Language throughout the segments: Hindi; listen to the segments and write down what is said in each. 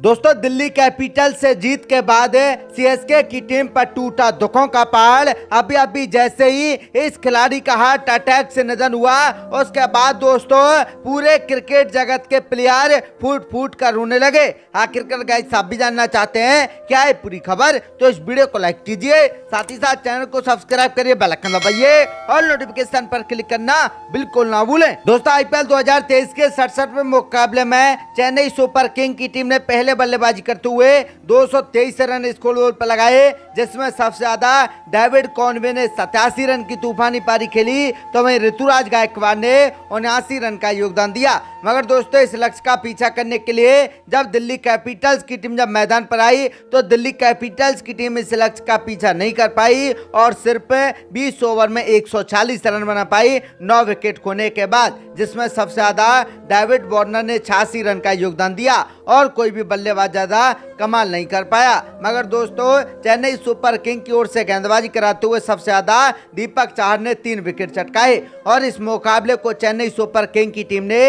दोस्तों, दिल्ली कैपिटल से जीत के बाद सीएसके की टीम पर टूटा दुखों का पहाड़ अभी अभी जैसे ही इस खिलाड़ी का हार्ट अटैक से निधन हुआ, उसके बाद दोस्तों, पूरे क्रिकेट जगत के प्लेयर फूट फूट कर रोने लगे। आखिरकार गाइस आप भी जानना चाहते हैं, क्या है पूरी खबर? तो इस वीडियो को लाइक कीजिए, साथ ही साथ चैनल को सब्सक्राइब करिए बेलकन दबाइए, और नोटिफिकेशन पर क्लिक करना बिल्कुल ना भूलें। दोस्तों आईपीएल 2023 के सड़सठवें मुकाबले में चेन्नई सुपर किंग की टीम ने पहले बल्लेबाजी करते हुए 223 रन स्कोर बोर्ड पर लगाए, जिसमें सबसे ज़्यादा डेविड कॉनवे ने सतासी रन की तूफानी पारी खेली तो वहीं ऋतुराज गायकवाड़ ने उन्यासी रन का योगदान दिया। मगर दोस्तों, इस लक्ष्य का पीछा करने के लिए जब दिल्ली कैपिटल्स की टीम जब मैदान पर आई तो दिल्ली कैपिटल्स की टीम इस लक्ष्य का पीछा नहीं कर पाई और सिर्फ़ 20 ओवर में 140 रन बना पाई नौ विकेट खोने के बाद, जिसमें सबसे ज़्यादा डेविड वार्नर ने छियासी रन का योगदान दिया और कोई भी बल्लेबाज ज़्यादा कमाल नहीं कर पाया। मगर दोस्तों, चेन्नई सुपर किंग की ओर से गेंदबाजी कराते हुए सबसे ज़्यादा दीपक चाहर ने तीन विकेट चटकाए और इस मुकाबले को चेन्नई सुपर किंग की टीम ने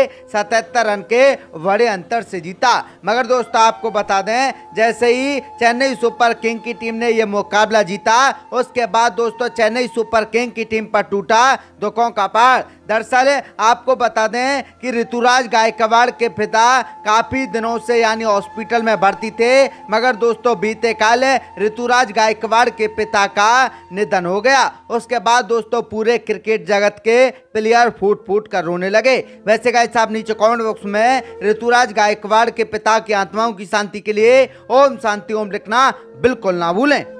सतहत्तर रन के बड़े अंतर से जीता। मगर दोस्तों, आपको बता दें, जैसे ही चेन्नई सुपर किंग की टीम ने यह मुकाबला जीता, उसके बाद दोस्तों, चेन्नई सुपर किंग की टीम पर टूटा, दुखों का पहाड़ दरअसल आपको बता दें कि ऋतुराज गायकवाड़ के पिता काफ़ी दिनों से यानी हॉस्पिटल में भर्ती थे, मगर दोस्तों बीते काल ऋतुराज गायकवाड़ के पिता का निधन हो गया। उसके बाद दोस्तों पूरे क्रिकेट जगत के प्लेयर फूट फूट कर रोने लगे। वैसे गाय साहब, नीचे कमेंट बॉक्स में ऋतुराज गायकवाड़ के पिता की आत्माओं की शांति के लिए ओम शांति ओम लिखना बिल्कुल ना भूलें।